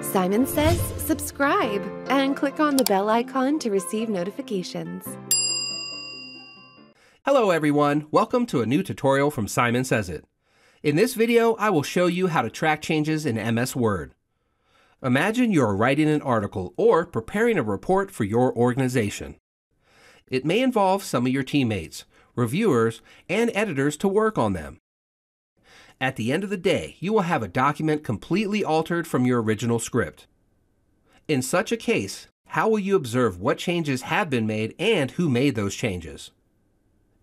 Simon Says subscribe and click on the bell icon to receive notifications. Hello everyone, welcome to a new tutorial from Simon Sez IT. In this video, I will show you how to track changes in MS Word. Imagine you're writing an article or preparing a report for your organization. It may involve some of your teammates, reviewers, and editors to work on them. At the end of the day, you will have a document completely altered from your original script. In such a case, how will you observe what changes have been made and who made those changes?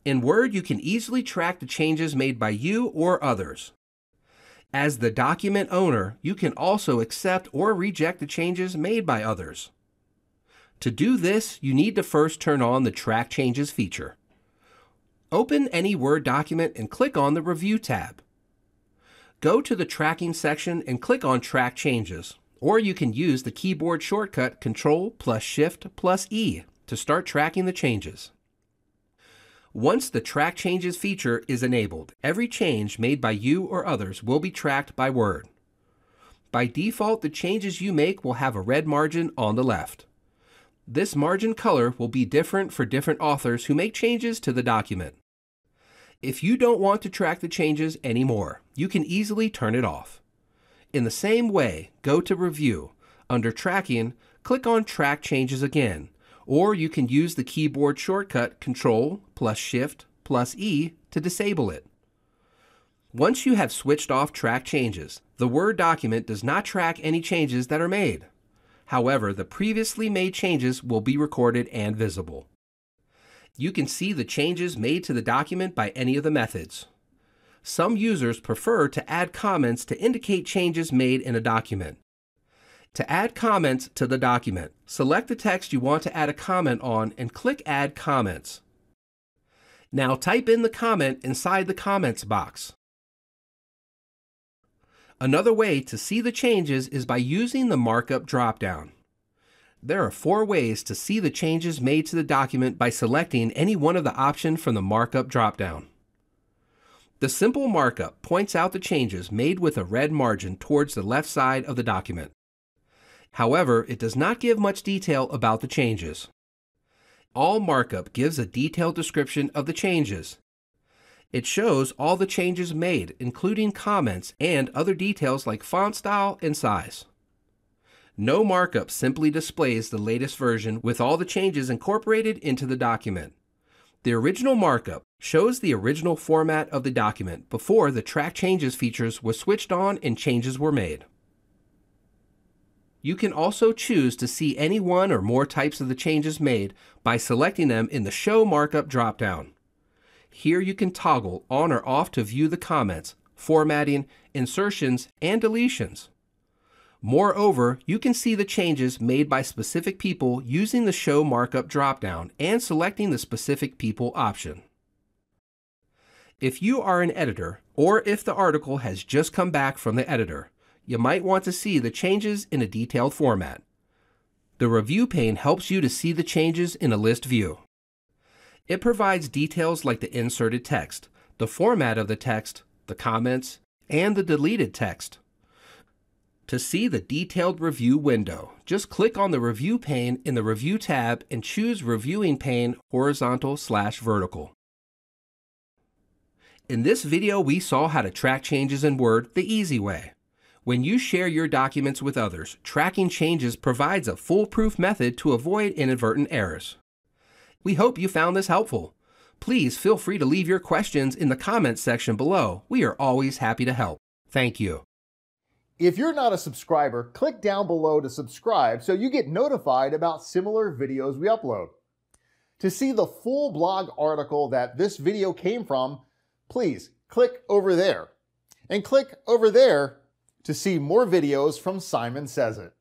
In Word, you can easily track the changes made by you or others. As the document owner, you can also accept or reject the changes made by others. To do this, you need to first turn on the Track Changes feature. Open any Word document and click on the Review tab. Go to the Tracking section and click on Track Changes, or you can use the keyboard shortcut Control plus Shift plus E to start tracking the changes. Once the Track Changes feature is enabled, every change made by you or others will be tracked by Word. By default, the changes you make will have a red margin on the left. This margin color will be different for different authors who make changes to the document. If you don't want to track the changes anymore, you can easily turn it off. In the same way, go to Review. Under Tracking, click on Track Changes again, or you can use the keyboard shortcut Control plus Shift plus E to disable it. Once you have switched off Track Changes, the Word document does not track any changes that are made. However, the previously made changes will be recorded and visible. You can see the changes made to the document by any of the methods. Some users prefer to add comments to indicate changes made in a document. To add comments to the document, select the text you want to add a comment on and click Add Comments. Now type in the comment inside the comments box. Another way to see the changes is by using the markup dropdown. There are four ways to see the changes made to the document by selecting any one of the options from the markup dropdown. The simple markup points out the changes made with a red margin towards the left side of the document. However, it does not give much detail about the changes. All markup gives a detailed description of the changes. It shows all the changes made, including comments and other details like font style and size. No markup simply displays the latest version with all the changes incorporated into the document. The original markup shows the original format of the document before the Track Changes features was switched on and changes were made. You can also choose to see any one or more types of the changes made by selecting them in the Show Markup dropdown. Here you can toggle on or off to view the comments, formatting, insertions, and deletions. Moreover, you can see the changes made by specific people using the Show Markup dropdown and selecting the Specific People option. If you are an editor, or if the article has just come back from the editor, you might want to see the changes in a detailed format. The review pane helps you to see the changes in a list view. It provides details like the inserted text, the format of the text, the comments, and the deleted text. To see the detailed review window, just click on the review pane in the review tab and choose reviewing pane horizontal slash vertical. In this video, we saw how to track changes in Word the easy way. When you share your documents with others, tracking changes provides a foolproof method to avoid inadvertent errors. We hope you found this helpful. Please feel free to leave your questions in the comments section below. We are always happy to help. Thank you. If you're not a subscriber, click down below to subscribe so you get notified about similar videos we upload. To see the full blog article that this video came from, please click over there. And click over there to see more videos from Simon Sez IT.